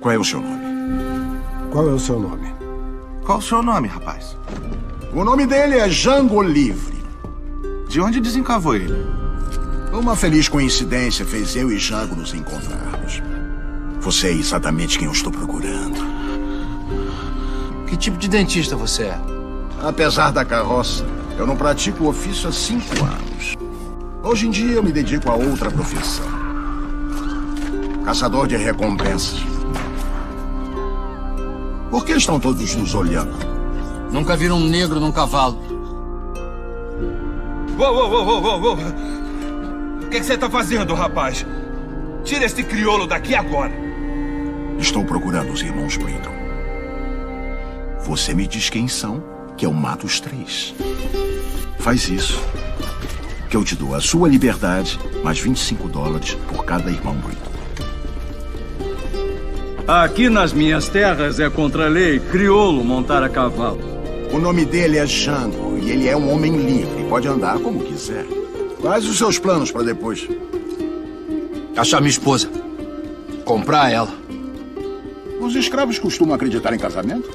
Qual é o seu nome? Qual é o seu nome? Qual o seu nome, rapaz? O nome dele é Jango Livre. De onde desencavou ele? Uma feliz coincidência fez eu e Jango nos encontrarmos. Você é exatamente quem eu estou procurando. Que tipo de dentista você é? Apesar da carroça, eu não pratico o ofício há cinco anos. Hoje em dia eu me dedico a outra profissão. Caçador de recompensas. Por que estão todos nos olhando? Nunca viram um negro num cavalo. Uou, uou, uou, uou, uou. O que, que você está fazendo, rapaz? Tira esse crioulo daqui agora. Estou procurando os irmãos Brindle. Você me diz quem são, que eu mato os três. Faz isso, que eu te dou a sua liberdade, mais 25 dólares por cada irmão Brindle. Aqui nas minhas terras é contra a lei crioulo montar a cavalo. O nome dele é Jango e ele é um homem livre. Pode andar como quiser. Quais os seus planos para depois? Achar minha esposa. Comprar ela. Os escravos costumam acreditar em casamento?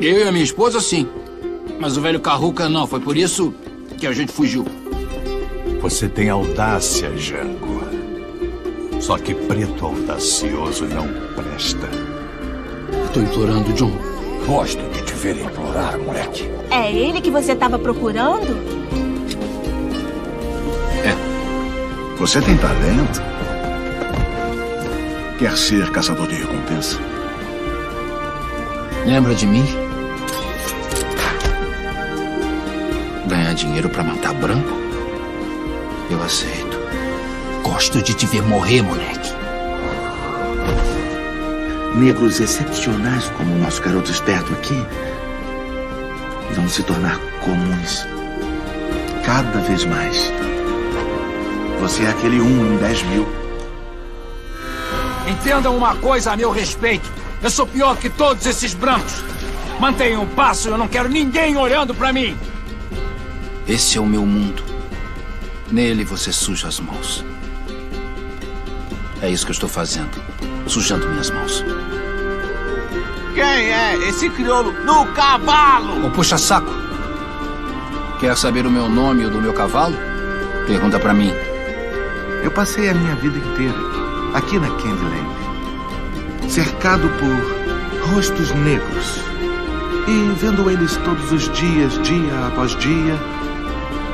Eu e a minha esposa, sim. Mas o velho Carruca não. Foi por isso que a gente fugiu. Você tem audácia, Jango. Só que preto audacioso não presta. Estou implorando, John. Gosto de te ver implorar, moleque. É ele que você estava procurando? É. Você tem talento? Quer ser caçador de recompensa? Lembra de mim? Ganhar dinheiro para matar branco? Eu aceito. Gosto de te ver morrer, moleque. Negros excepcionais como o nosso garoto esperto aqui vão se tornar comuns cada vez mais. Você é aquele um em dez mil. Entendam uma coisa a meu respeito. Eu sou pior que todos esses brancos. Mantenham o passo, eu não quero ninguém olhando para mim. Esse é o meu mundo. Nele você suja as mãos. É isso que eu estou fazendo. Sujando minhas mãos. Quem é esse crioulo no cavalo? O puxa-saco. Quer saber o meu nome e o do meu cavalo? Pergunta para mim. Eu passei a minha vida inteira aqui na Candyland, cercado por rostos negros. E vendo eles todos os dias, dia após dia,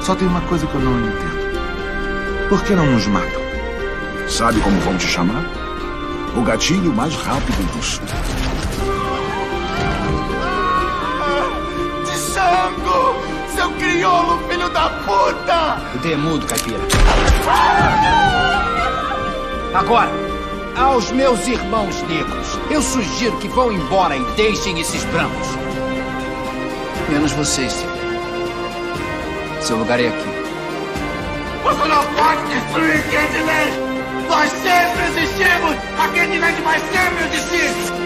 só tem uma coisa que eu não entendo. Por que não nos matam? Sabe como vão te chamar? O gatilho mais rápido do sul. De sangue! Seu crioulo, filho da puta! O temudo, caipira. Agora, aos meus irmãos negros, eu sugiro que vão embora e deixem esses brancos. Menos vocês, senhor. Seu lugar é aqui. Você não pode destruir Candyland! Nós sempre existimos! A Candyland vai sempre existir!